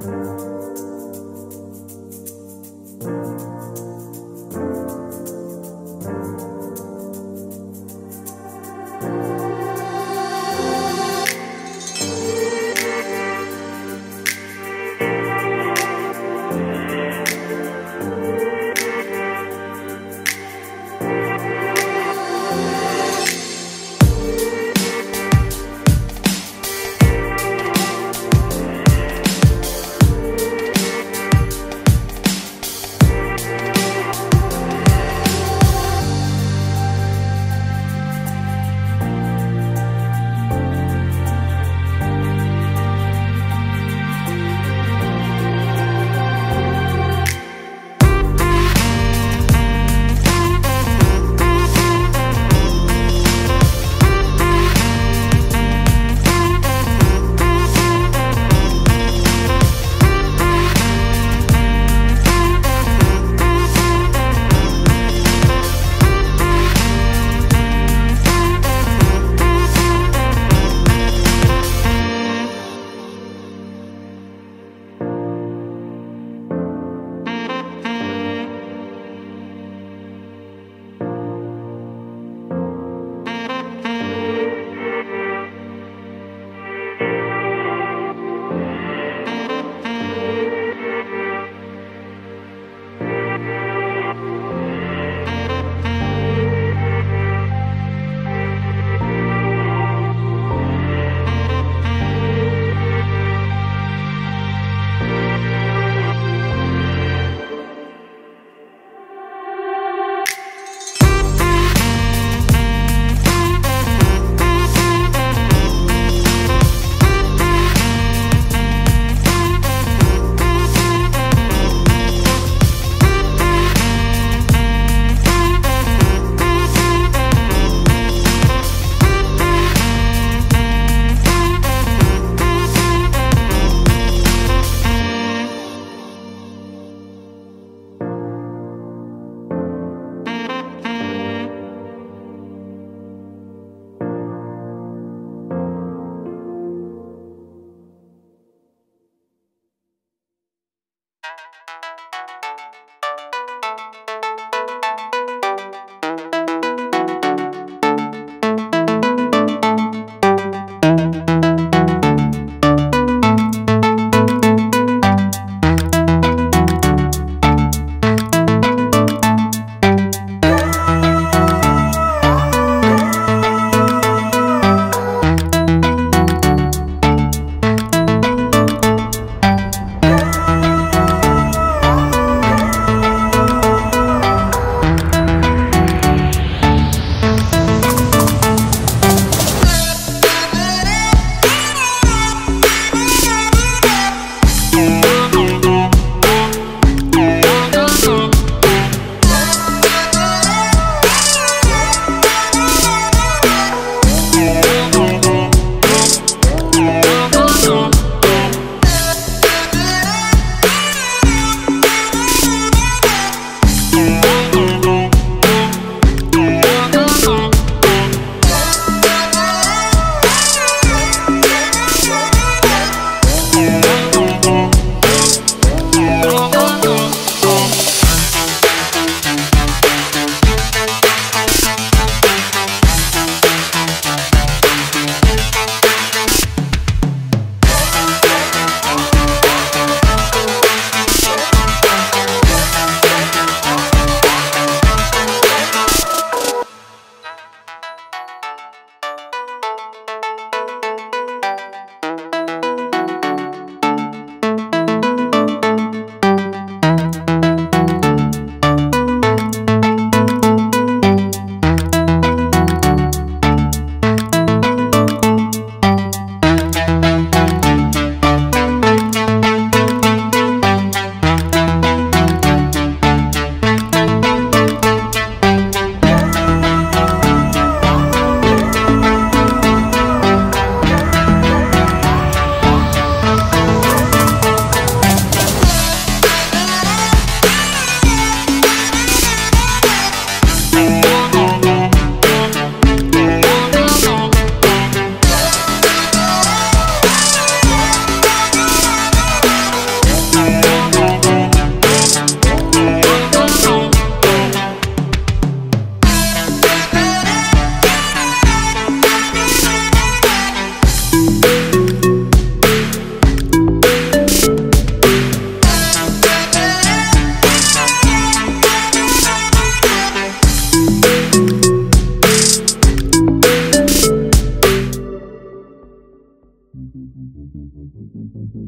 thank you Gracias.